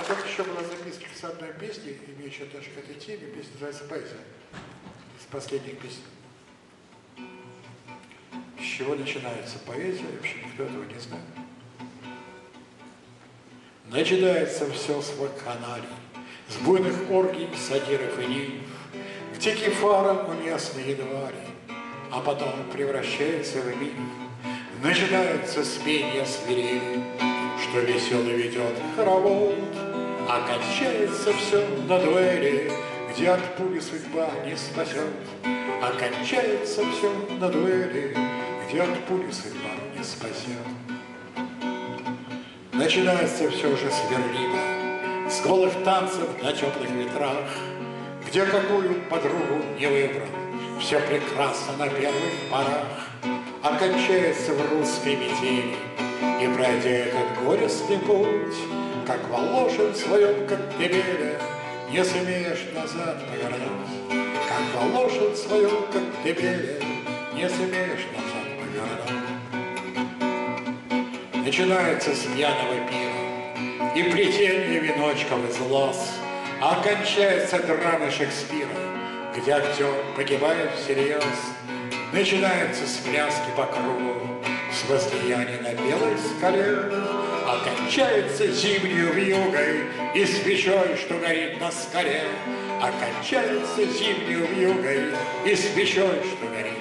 А тут еще была записка с одной песни, имеющей отношение к этой теме. Песня называется «Поэзия». Из последних песен. С чего начинается поэзия, вообще никто этого не знает. Начинается все с вакханалий, с буйных оргий, сатиров и нимф, к тикифарам у ясной едвари, а потом превращается в миф. Начинается с пения что веселый ведет хоровод, а кончается все на дуэли, где от пули судьба не спасет. А кончается все на дуэли, где от пули судьба не спасет. Начинается все же с Берлина, с голых танцев на теплых ветрах, где какую подругу не выбрал, все прекрасно на первых порах, окончается в русской метели, и пройдя этот горестный путь, как Воложен в своем коктебеле, не сумеешь назад повернуть, как Воложен в своем коктебеле, не сумеешь назад повернуть. Начинается с пьяного пира и плетение веночков из лос, а кончается драмой Шекспира, где актер погибает всерьез. Начинается с пляски по кругу, с возлияния на белой скале, кончается зимней вьюгой и свечой, что горит на скале, а кончается зимней вьюгой и свечой, что горит